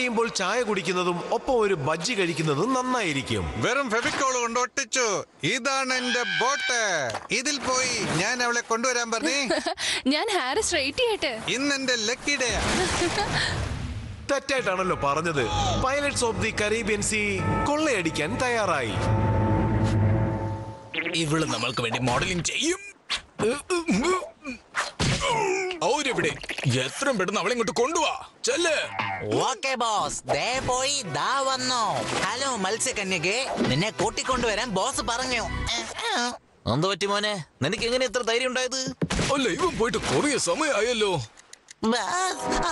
പെയ്യുമ്പോൾ ചായ കുടിക്കുന്നതും ഒപ്പം ഒരു ബജ്ജി കഴിക്കുന്നതും നന്നായിരിക്കും. വെറും ഫെബിക്കോൾ കൊണ്ട് ഒട്ടിച്ചു. ഇതാണ് എന്റെ ബോട്ട്. ഇതിൽ പോയി ഞാൻ അവളെ കൊണ്ടുവരാൻ പറഞ്ഞേ? ഞാൻ ഹാരി സ്ട്രൈറ്റ് ചെയ്യട്ടെ? ഇന്ന് എന്റെ ലക്കി ഡേ തെറ്റായിട്ടാണല്ലോ പറഞ്ഞത്. Pilots of the Caribbean sea കൊള്ളയടിക്കാൻ തയ്യാറായി. ഇവൾ നമ്മൾക്ക് വേണ്ടി മോഡലിംഗ് ചെയ്യും. ഓരെവിടെ എത്രയും പെട്ടെന്ന് അവളെ ഇങ്ങോട്ട് കൊണ്ടുവാ. ചെല്ല്. ഓക്കെ ബോസ് ദേ പോയി ദാ വന്നോ. ഹലോ മത്സ്യകന്യകെ. നിന്നെ കൂട്ടിക്കൊണ്ടുവരാൻ ബോസ് പറഞ്ഞു. എന്ത് പറ്റി മോനെ? നിനക്ക് എങ്ങനെ ഇത്ര ധൈര്യം ഉണ്ടായത്? അല്ല ഇവൻ പോയിട്ട് കുറേ സമയമായല്ലോ.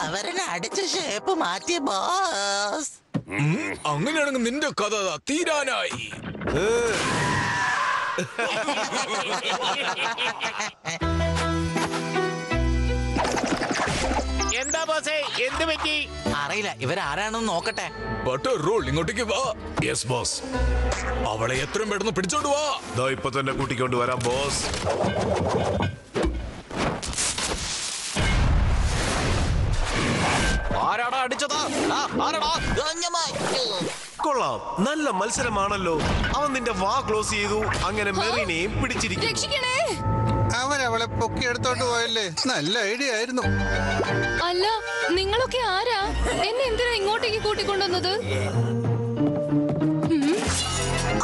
അവരനെ അടിച്ച ഷേപ്പ് മാറ്റിയ ബോസ് അങ്ങനെയാണെങ്കിൽ നിന്റെ കഥ തീരാനായി തീരാനായി. എന്താ ബോസേ? എന്ത് പറ്റി? അറിയില്ല ഇവരാരാണെന്ന് നോക്കട്ടെ. ബട്ടർ റോൾ ഇങ്ങോട്ടേക്ക് വാ. യെസ് ബോസ് അവളെ എത്രയും പെട്ടെന്ന് പിടിച്ചോണ്ട് വാ. ദാ ഇപ്പൊ തന്നെ കൂട്ടിക്കൊണ്ട് വരാം ബോസ് ആരാടാ അടിച്ചത്? ആ, ആരാടാ. കൊള്ളാം. നല്ല മത്സരമാണല്ലോ. അവൻ നിന്റെ വാ ക്ലോസ് ചെയ്തു. അങ്ങനെ മെറീനെയും പിടിച്ചിരിക്കുന്നു. രക്ഷിക്കണേ അവളെ പൊക്കി എടുത്തോണ്ട് പോയല്ലേ? നല്ല ഐഡിയ ആയിരുന്നു. അല്ല നിങ്ങളൊക്കെ ആരാ? എന്നെ എന്തിനാ ഇങ്ങോട്ടേക്ക് കൂട്ടിക്കൊണ്ടുവന്നത്? ഉം.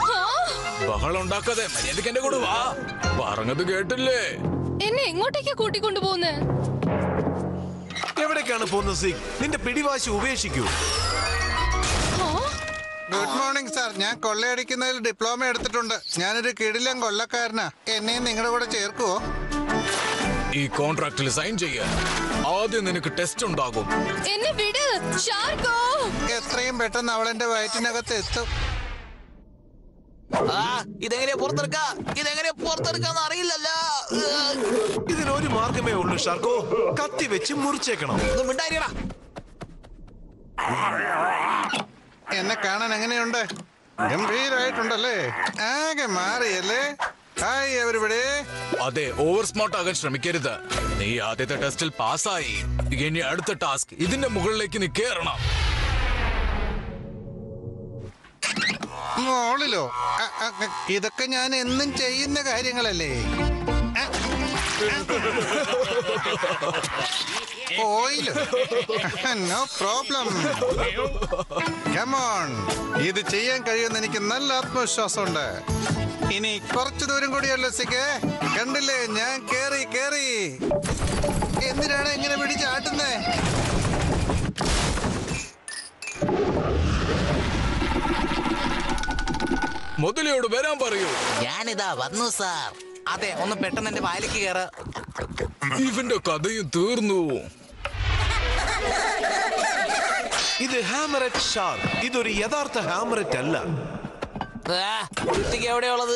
ആ, ബഹളം ഉണ്ടാക്കാതെ മര്യാദയ്ക്ക് എന്റെ കൂടെ വാ. പറഞ്ഞത് കേട്ടില്ലേ? എന്നെ എങ്ങോട്ടേക്കാ കൂട്ടിക്കൊണ്ടുപോകുന്നേ എവിടേക്കാണ് പോകുന്നത് സിഗ് നിന്റെ പിടിവാശി ഉപേക്ഷിക്കൂ. ആ, ഗുഡ് മോർണിംഗ് സാർ ഞാൻ കൊള്ളയടിക്കുന്നതിൽ ഡിപ്ലോമ എടുത്തിട്ടുണ്ട്. ഞാനൊരു കിടിലൻ കൊള്ളക്കാരനാ എന്നെയും നിങ്ങളുടെ കൂടെ ചേർക്കുവോ? ഈ കോൺട്രാക്റ്റിൽ സൈൻ ചെയ്യാൻ ആദ്യം നിനക്ക് ടെസ്റ്റ് ഉണ്ടാകും. എന്നെ വിട് ഷാർക്കോ. എത്രയും പെട്ടെന്ന് അവൾ എന്റെ വയറ്റിനകത്ത് എത്തും. ആ, ഇതെങ്ങനെയാ പുറത്തെടുക്ക? ഇതെങ്ങനെ പുറത്തെടുക്കാന്ന് അറിയില്ലല്ലോ. ഇതിനൊരു മാർഗമേ ഉള്ളൂ ഷാർക്കോ. കത്തി വെച്ച് മുറിച്ചേക്കണം. ഇത് മിണ്ടായിരിക്കടാ എന്നെ കാണാൻ എങ്ങനെയുണ്ട്? ഗംഭീരായിട്ടുണ്ടല്ലേ? ആകെ മാറിയല്ലേ? ഹായ് എവരിവിടെ അതെ ഓവർ സ്മാർട്ട് ആകാൻ ശ്രമിക്കരുത്. നീ ആദ്യത്തെ ടെസ്റ്റിൽ പാസ്സായി. ഇനി അടുത്ത ടാസ്ക് ഇതിന്റെ മുകളിലേക്ക് നീ കേറണം. മോളിലോ? ഇതൊക്കെ ഞാൻ എന്നും ചെയ്യുന്ന കാര്യങ്ങളല്ലേ? ഓയിലോ നോ പ്രോബ്ലം കമോൺ ഇത് ചെയ്യാൻ കഴിയുമെന്ന് എനിക്ക് നല്ല ആത്മവിശ്വാസമുണ്ട്. ഇനി കുറച്ചു ദൂരം കൂടിയല്ലോ സിക്ക്. കണ്ടില്ലേ? ഞാൻ കേറി കേറി. എന്തിനാണ് ഇങ്ങനെ പിടിച്ചാട്ടുന്നേ മുതലയോട് വരാൻ പറയൂ. ഞാനിതാ വന്നു സാർ. അതെ ഒന്ന് പെട്ടെന്ന് എന്റെ വായിലേക്ക് കയറ ഇവന്റെ കഥയും തീർന്നു. ഇത് ഹാമററ്റ് ഷാർക്ക് ഇതൊരു യഥാർത്ഥ ഹാമററ്റ് അല്ല. കുട്ടിക്ക് എവിടെയുള്ളത്.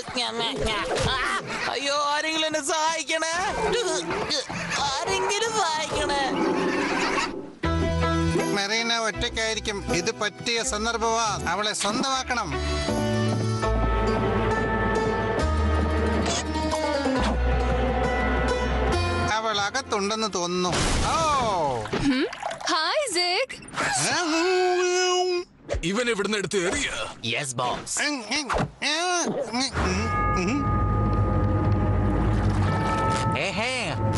അയ്യോ ആരെങ്കിലും എന്നെ സഹായിക്കണേ? ആരെങ്കിലും സഹായിക്കണേ? മെറീന ഒറ്റയ്ക്കായിരിക്കും. ഇത് പറ്റിയ സന്ദർഭമാ അവളെ സ്വന്തമാക്കണം. അകത്തുണ്ടെന്ന് തോന്നുന്നു. ഓ. ഹായ് സിഗ് ഇവൻ എവിടുന്ന് എടുത്ത് എറിയ? യെസ് ബോസ്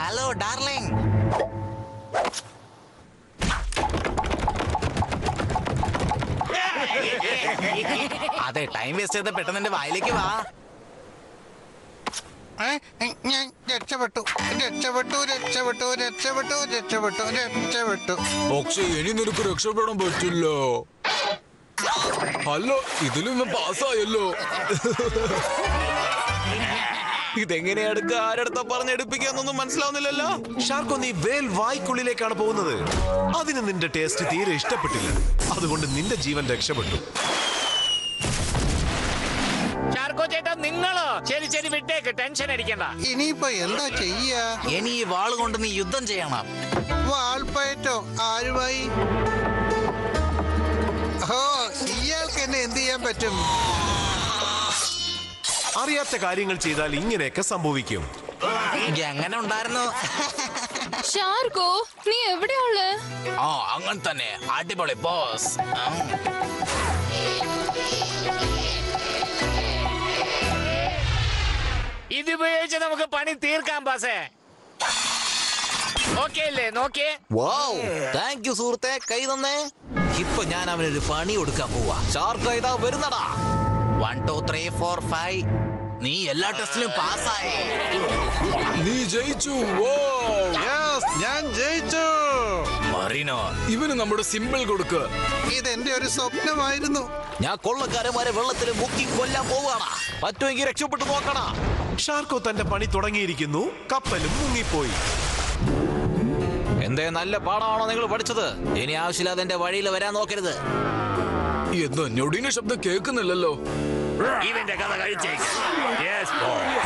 ഹലോ ഡാർലിംഗ് അതെ ടൈം വേസ്റ്റ് ചെയ്ത പെട്ടെന്ന് എന്റെ വായിലേക്ക് വാ. ഞാൻ രക്ഷപ്പെട്ടു. രക്ഷപ്പെട്ടു രക്ഷപ്പെട്ടു രക്ഷപ്പെട്ടു രക്ഷപ്പെട്ടു രക്ഷപ്പെട്ടു. പക്ഷെ ഇനി നിനക്ക് രക്ഷപ്പെടാൻ പറ്റില്ല. അല്ല ഇതിലും ഇവൻ പാസ്സായല്ലോ. ഇതെങ്ങനെയാ എടുക്കുക? ആരടുത്ത പറഞ്ഞെടുപ്പിക്കാന്നൊന്നും മനസ്സിലാവുന്നില്ലല്ലോ. ഷാർക്കോ നീ വേൽ വായ്ക്കുള്ളിലേക്കാണ് പോകുന്നത്. അതിന് നിന്റെ ടേസ്റ്റ് തീരെ ഇഷ്ടപ്പെട്ടില്ല. അതുകൊണ്ട് നിന്റെ ജീവൻ രക്ഷപ്പെട്ടു. നിങ്ങളോ ശരി ശരി വിട്ടേക്ക് ടെൻഷൻ അടിക്കണ്ട. ഇനിയിപ്പോ എന്താ ചെയ്യാ? ഇനി ഈ വാൾ കൊണ്ട് നീ യുദ്ധം ചെയ്യണം. വാൾപ്പയറ്റോ ആരുമായി? ഓ ഇയാൾക്ക് എന്നെ എന്ത് ചെയ്യാൻ പറ്റും? അറിയാത്ത കാര്യങ്ങൾ ചെയ്താൽ ഇങ്ങനെയൊക്കെ സംഭവിക്കും. എങ്ങനെ ഉണ്ടായിരുന്നു? ഷാർക്കോ നീ എവിടെയുള്ള ആ അങ്ങനെ തന്നെ. അടിപൊളി ബോസ് ഇത് ഉപയോഗിച്ച് നമുക്ക് പണി തീർക്കാം പാസേ ഓക്കെ അല്ലേ നോക്കിയേ താങ്ക് യു സുഹൃത്തെ. കൈ തന്നേ. ഇപ്പൊ ഞാൻ അവനൊരു പണി കൊടുക്കാൻ പോവാ. ഷാർക്ക് ഇതാ വരുന്നടാ. One two three four five നീ എല്ലാ ടെസ്റ്റിലും പാസ്സായി. നീ ജയിച്ചു. ഞാൻ ജയിച്ചു. മറീന. ഇവന് നമ്മുടെ സിമ്പിൾ കൊടുക്ക്. ഇതെന്റെ ഒരു സ്വപ്നമായിരുന്നു. ഞാൻ കൊള്ളക്കാരന്മാരെ വെള്ളത്തിൽ മുക്കി കൊല്ലാൻ പോവാടാ പറ്റുമെങ്കിൽ രക്ഷപ്പെട്ടു നോക്കടാ. ഷാർക്കോ തന്റെ പണി തുടങ്ങിയിരിക്കുന്നു. കപ്പലും മുങ്ങിപ്പോയി. എന്തേ നല്ല പാഠമാണോ നിങ്ങൾ പഠിച്ചത്? ഇനി ആവശ്യമില്ലാതെ എന്റെ വഴിയിൽ വരാൻ നോക്കരുത്. എന്തോ ഞൊടിന്റെ ശബ്ദം കേൾക്കുന്നില്ലല്ലോ? ഇവന്റെ കഥ എണ്ണേ യെസ്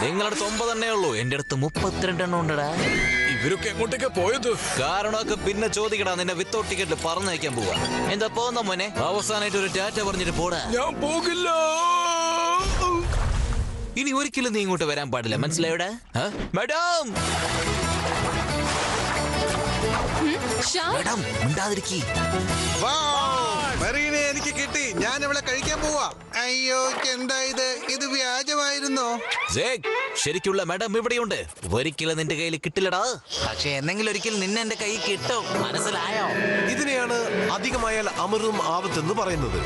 നിങ്ങളടുത്ത് ഒമ്പതെണ്ണേ ഉള്ളൂ. എന്റെ അടുത്ത് മുപ്പത്തിരണ്ടെണ്ണം ഉണ്ടടാ. ഇവരൊക്കെ എങ്ങോട്ടേക്ക് പോയത്? കാരണമൊക്കെ പിന്നെ ചോദിക്കടാ നിന്റെ വിത്തൗട്ട് ടിക്കറ്റിൽ പറഞ്ഞയക്കാൻ പോവാ. എന്താ പോന്ന മോനെ? അവസാനായിട്ട് ഒരു ടാറ്റ പറഞ്ഞിട്ട് പോടാ. ഞാൻ പോകില്ല. ഇനി ഒരിക്കലും നീ ഇങ്ങോട്ട് വരാൻ പാടില്ല. മനസ്സിലായോടെ മാഡം! മാഡം മിണ്ടാതിരിക്കി. മെറീനെ എനിക്ക് കിട്ടി. ഞാൻ ഇവിടെ കഴിക്കാൻ പോവാ. അയ്യോ എന്താ ഇത്? ഇത് വ്യാജമായിരുന്നോ? ശരിക്കുള്ള മാഡം ഇവിടെയുണ്ട്. ഒരിക്കലും നിന്റെ കയ്യിൽ കിട്ടില്ലടാ. പക്ഷെ എന്തെങ്കിലും ഒരിക്കൽ നിന്നെ എന്റെ കൈ കിട്ടും. മനസ്സിലായോ? ഇതിനെയാണ് അധികമായാൽ അമൃതും ആപത്തെന്ന് പറയുന്നത്.